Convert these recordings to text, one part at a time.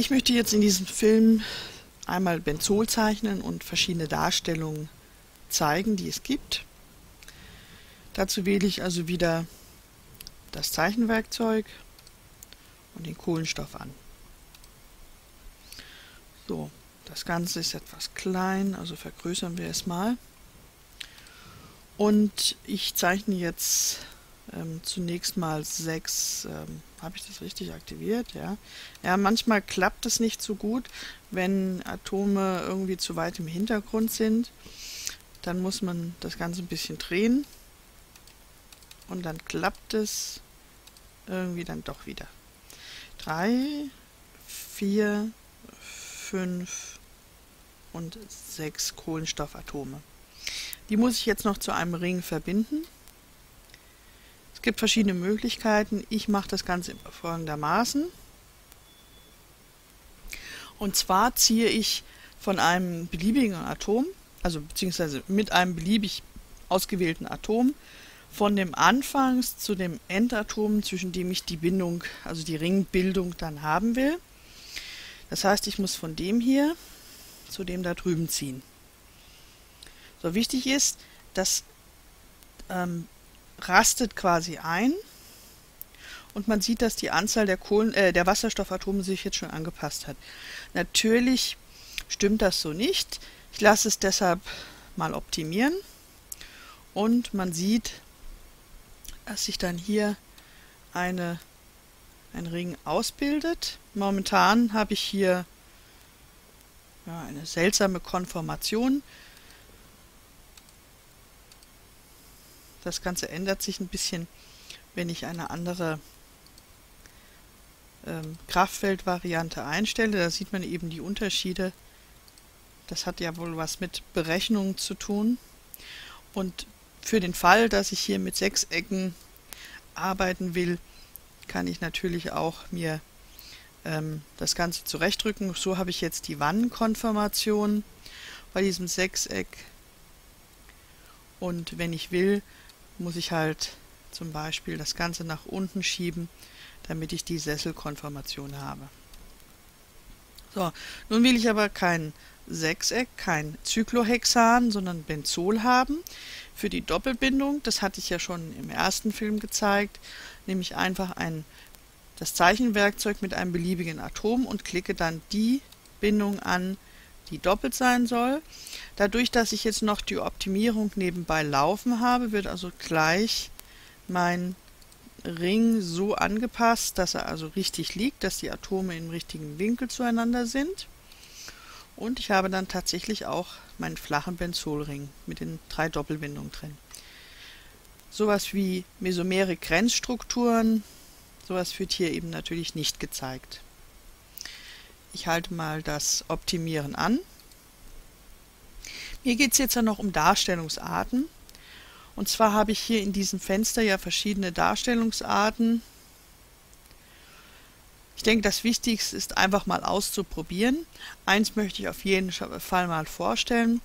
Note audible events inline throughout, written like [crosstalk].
Ich möchte jetzt in diesem Film einmal Benzol zeichnen und verschiedene Darstellungen zeigen, die es gibt. Dazu wähle ich also wieder das Zeichenwerkzeug und den Kohlenstoff an. So, das Ganze ist etwas klein, also vergrößern wir es mal. Und ich zeichne jetzt ähm, zunächst mal sechs, ähm, habe ich das richtig aktiviert? Ja. ja, manchmal klappt es nicht so gut, wenn Atome irgendwie zu weit im Hintergrund sind. Dann muss man das Ganze ein bisschen drehen und dann klappt es irgendwie dann doch wieder. Drei, vier, fünf und sechs Kohlenstoffatome. Die muss ich jetzt noch zu einem Ring verbinden. Es gibt verschiedene Möglichkeiten. Ich mache das Ganze folgendermaßen. Und zwar ziehe ich von einem beliebigen Atom, also beziehungsweise mit einem beliebig ausgewählten Atom, von dem Anfangs zu dem Endatom, zwischen dem ich die Bindung, also die Ringbildung dann haben will. Das heißt, ich muss von dem hier zu dem da drüben ziehen. So wichtig ist, dass ähm, rastet quasi ein und man sieht, dass die Anzahl der, Kohlen, äh, der Wasserstoffatome sich jetzt schon angepasst hat. Natürlich stimmt das so nicht. Ich lasse es deshalb mal optimieren und man sieht, dass sich dann hier eine, ein Ring ausbildet. Momentan habe ich hier ja, eine seltsame Konformation. Das Ganze ändert sich ein bisschen, wenn ich eine andere ähm, Kraftfeldvariante einstelle. Da sieht man eben die Unterschiede. Das hat ja wohl was mit Berechnungen zu tun. Und für den Fall, dass ich hier mit Sechsecken arbeiten will, kann ich natürlich auch mir ähm, das Ganze zurechtdrücken. So habe ich jetzt die Wannenkonformation bei diesem Sechseck. Und wenn ich will, muss ich halt zum Beispiel das Ganze nach unten schieben, damit ich die Sesselkonformation habe. So, nun will ich aber kein Sechseck, kein Cyclohexan, sondern Benzol haben. Für die Doppelbindung, das hatte ich ja schon im ersten Film gezeigt, nehme ich einfach ein, das Zeichenwerkzeug mit einem beliebigen Atom und klicke dann die Bindung an, die doppelt sein soll. Dadurch, dass ich jetzt noch die Optimierung nebenbei laufen habe, wird also gleich mein Ring so angepasst, dass er also richtig liegt, dass die Atome im richtigen Winkel zueinander sind. Und ich habe dann tatsächlich auch meinen flachen Benzolring mit den drei Doppelbindungen drin. Sowas wie mesomere Grenzstrukturen, sowas wird hier eben natürlich nicht gezeigt. Ich halte mal das Optimieren an. Mir geht es jetzt ja noch um Darstellungsarten. Und zwar habe ich hier in diesem Fenster ja verschiedene Darstellungsarten. Ich denke, das Wichtigste ist einfach mal auszuprobieren. Eins möchte ich auf jeden Fall mal vorstellen.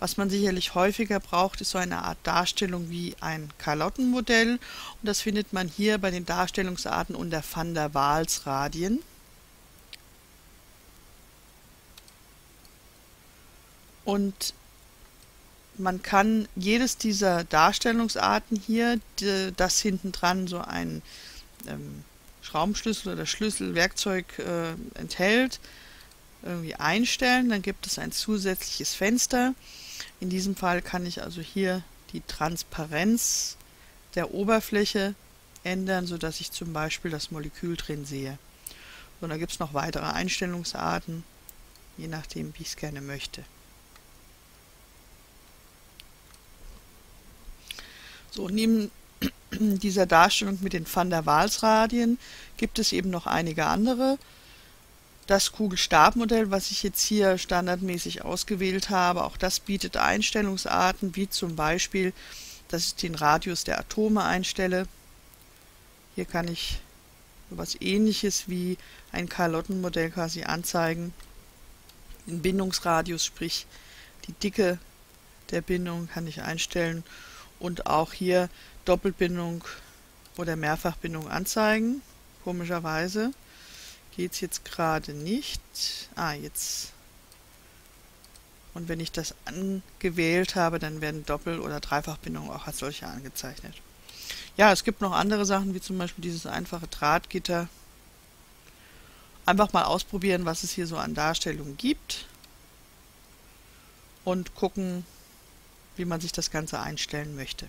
Was man sicherlich häufiger braucht, ist so eine Art Darstellung wie ein Kalottenmodell. Und das findet man hier bei den Darstellungsarten unter Van der Waals Radien. Und man kann jedes dieser Darstellungsarten hier, das hinten dran so ein ähm, Schraubenschlüssel oder Schlüsselwerkzeug äh, enthält, irgendwie einstellen. Dann gibt es ein zusätzliches Fenster. In diesem Fall kann ich also hier die Transparenz der Oberfläche ändern, sodass ich zum Beispiel das Molekül drin sehe. Und da gibt es noch weitere Einstellungsarten, je nachdem, wie ich es gerne möchte. So, neben [clears throat] dieser Darstellung mit den Van der Waals-Radien gibt es eben noch einige andere. Das Kugelstabmodell, was ich jetzt hier standardmäßig ausgewählt habe, auch das bietet Einstellungsarten, wie zum Beispiel, dass ich den Radius der Atome einstelle. Hier kann ich etwas ähnliches wie ein Karlottenmodell quasi anzeigen. Den Bindungsradius, sprich die Dicke der Bindung kann ich einstellen und auch hier Doppelbindung oder Mehrfachbindung anzeigen. Komischerweise geht es jetzt gerade nicht. Ah, jetzt. Und wenn ich das angewählt habe, dann werden Doppel- oder Dreifachbindungen auch als solche angezeichnet. Ja, es gibt noch andere Sachen, wie zum Beispiel dieses einfache Drahtgitter. Einfach mal ausprobieren, was es hier so an Darstellungen gibt. Und gucken, wie man sich das Ganze einstellen möchte.